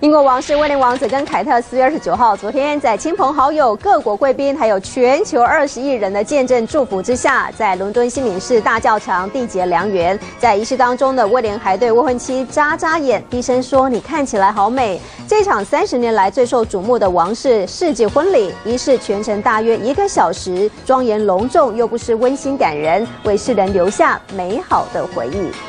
英国王室威廉王子跟凯特四月二十九号昨天在亲朋好友各国贵宾还有全球二十亿人的见证祝福之下在伦敦西敏寺大教堂缔结良缘在仪式当中的威廉还对未婚妻眨眨眼低声说你看起来好美。这场三十年来最受瞩目的王室世纪婚礼仪式全程大约一个小时庄严隆重又不失温馨感人为世人留下美好的回忆。